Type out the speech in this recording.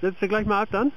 Setzt du gleich mal ab dann?